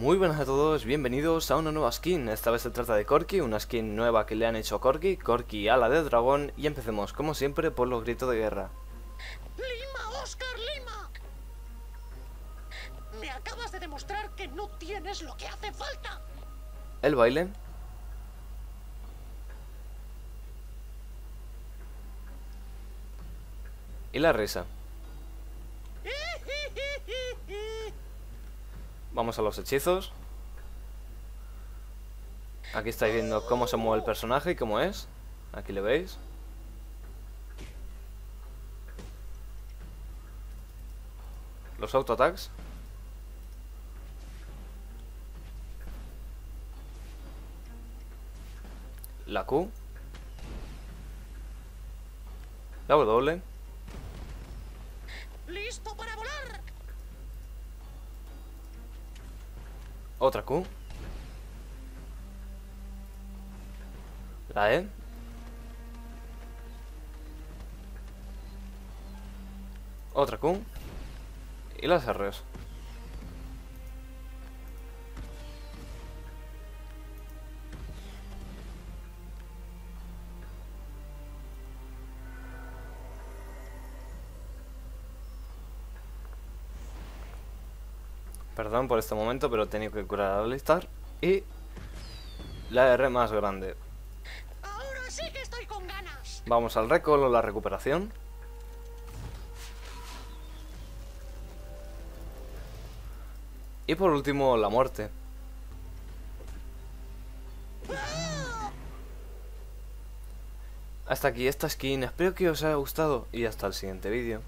Muy buenas a todos, bienvenidos a una nueva skin, esta vez se trata de Corki, una skin nueva que le han hecho a Corki, Corki ala de dragón y empecemos como siempre por los gritos de guerra. Lima, Oscar, Lima. Me acabas de demostrar que no tienes lo que hace falta. El baile. Y la risa. Vamos a los hechizos. Aquí estáis viendo cómo se mueve el personaje y cómo es. Aquí le veis. Los autoattacks. La Q. La W. ¿Listo para volar? Otra Q. La E. Otra Q. Y las R's. Perdón por este momento, pero he tenido que curar a Alistar. Y la R más grande. Ahora sí que estoy con ganas. Vamos al recall o la recuperación. Y por último, la muerte. Hasta aquí esta skin, espero que os haya gustado y hasta el siguiente vídeo.